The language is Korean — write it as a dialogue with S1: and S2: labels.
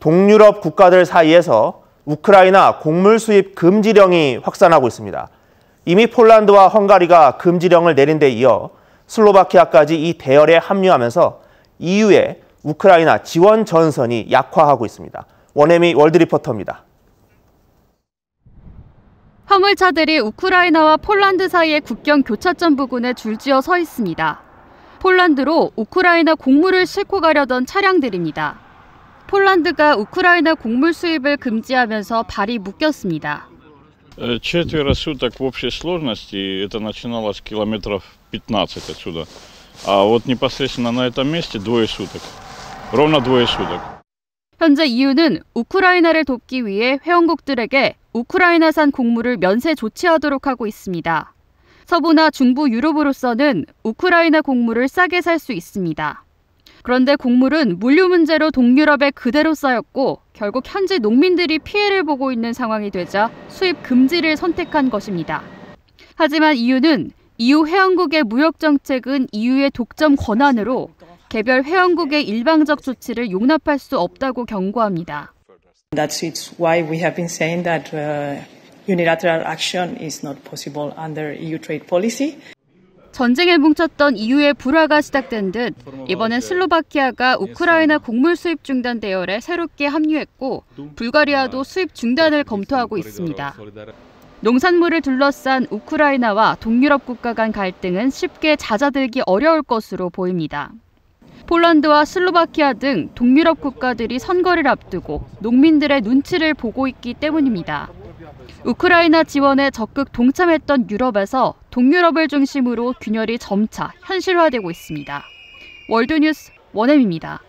S1: 동유럽 국가들 사이에서 우크라이나 곡물 수입 금지령이 확산하고 있습니다. 이미 폴란드와 헝가리가 금지령을 내린 데 이어 슬로바키아까지 이 대열에 합류하면서 EU의 우크라이나 지원 전선이 약화하고 있습니다. 원혜미 월드리포터입니다.
S2: 화물차들이 우크라이나와 폴란드 사이의 국경 교차점 부근에 줄지어 서 있습니다. 폴란드로 우크라이나 곡물을 싣고 가려던 차량들입니다. 폴란드가 우크라이나 곡물 수입을 금지하면서 발이 묶였습니다.
S3: Четверо суток в общей сложности, это начиналось километров 15 отсюда. А вот непосредственно на этом месте двое суток. Ровно двое суток.
S2: 현재 EU는 우크라이나를 돕기 위해 회원국들에게 우크라이나산 곡물을 면세 조치하도록 하고 있습니다. 서부나 중부 유럽으로서는 우크라이나 곡물을 싸게 살 수 있습니다. 그런데 곡물은 물류 문제로 동유럽에 그대로 쌓였고 결국 현지 농민들이 피해를 보고 있는 상황이 되자 수입 금지를 선택한 것입니다. 하지만 EU는 EU 회원국의 무역 정책은 EU의 독점 권한으로 개별 회원국의 일방적 조치를 용납할 수 없다고 경고합니다.
S4: That's why we have been saying that uh, unilateral action is not possible under EU trade policy.
S2: 전쟁에 뭉쳤던 EU의 불화가 시작된 듯 이번엔 슬로바키아가 우크라이나 곡물 수입 중단 대열에 새롭게 합류했고 불가리아도 수입 중단을 검토하고 있습니다. 농산물을 둘러싼 우크라이나와 동유럽 국가 간 갈등은 쉽게 잦아들기 어려울 것으로 보입니다. 폴란드와 슬로바키아 등 동유럽 국가들이 선거를 앞두고 농민들의 눈치를 보고 있기 때문입니다. 우크라이나 지원에 적극 동참했던 유럽에서 동유럽을 중심으로 균열이 점차 현실화되고 있습니다. 월드뉴스 원엠입니다.